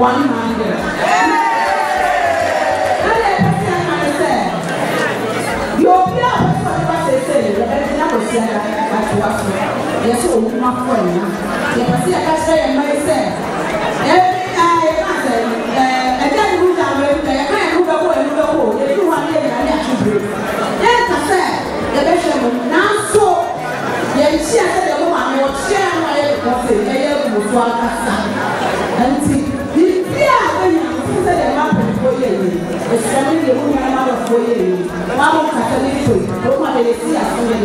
one hundred. Ẹnna ẹ̀ka sí ẹ̀ka ní sẹ́, yóò bí àwọn ọ̀sán ìfàṣẹ sẹ́yìn, ẹ̀ka sí ẹ̀ka ní sẹ́yìn, ẹ̀ka sí ẹ̀ka ní sẹ́yìn, yẹ boye wa mo kata ne to yi o ma bere si asome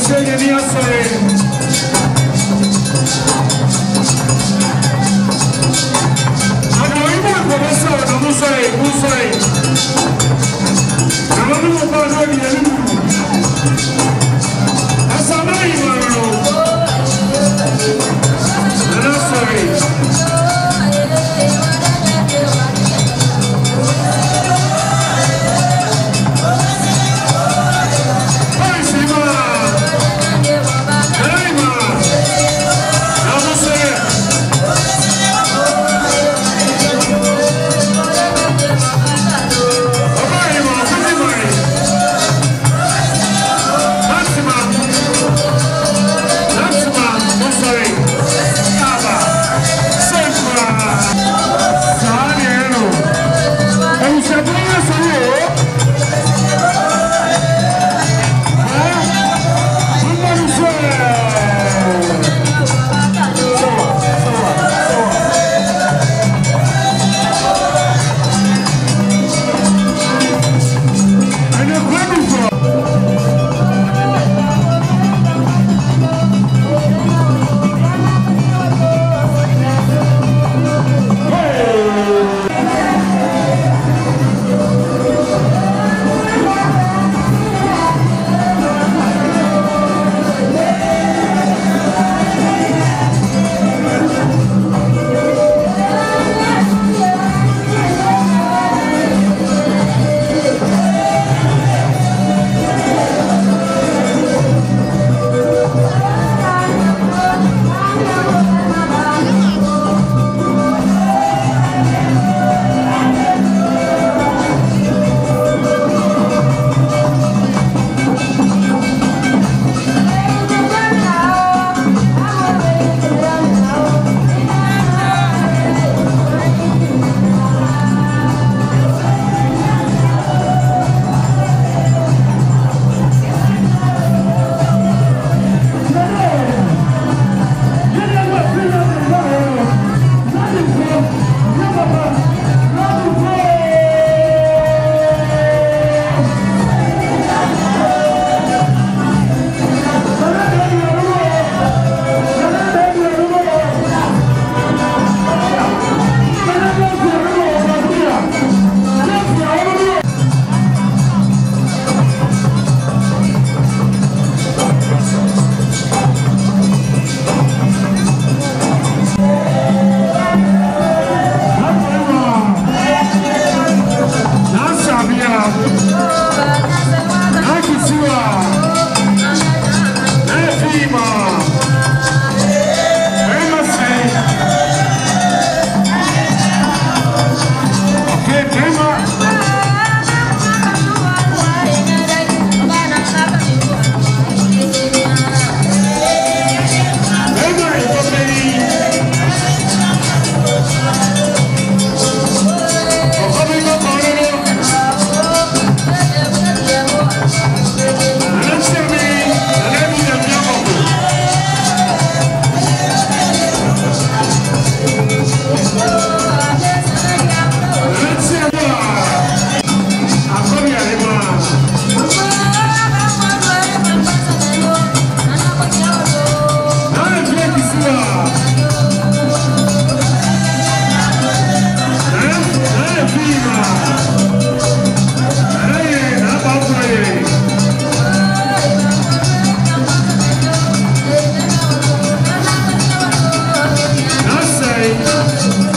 singing yesterday. Thank you.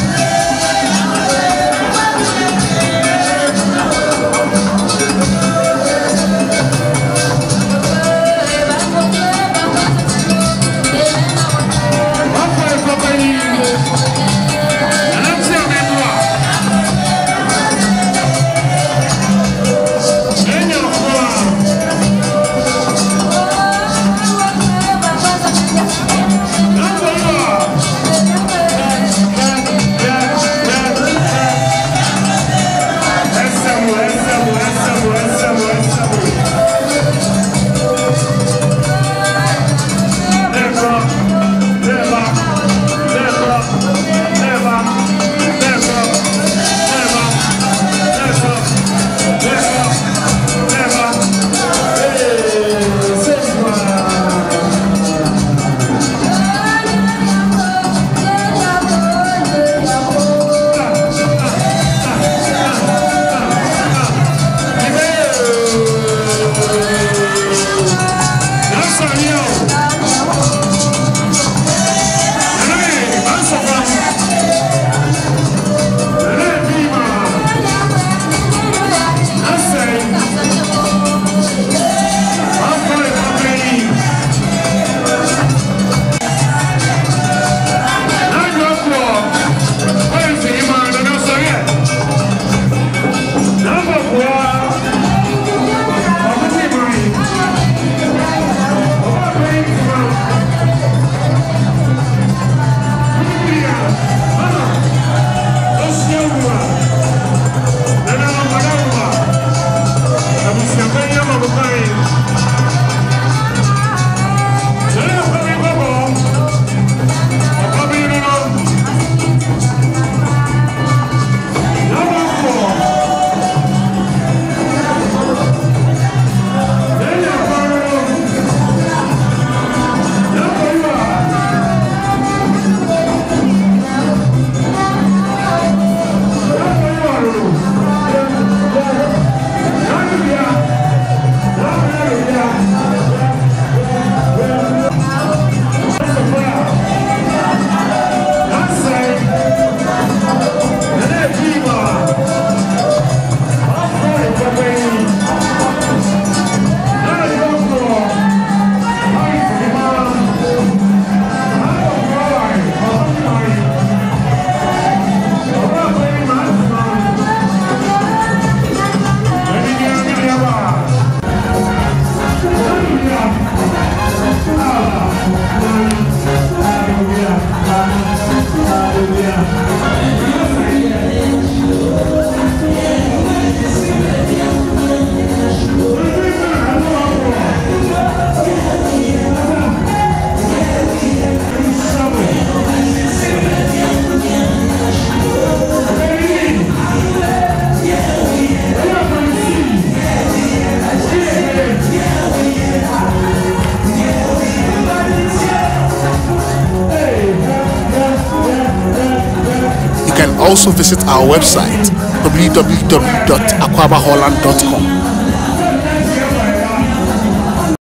also visit our website www.aquabaholland.com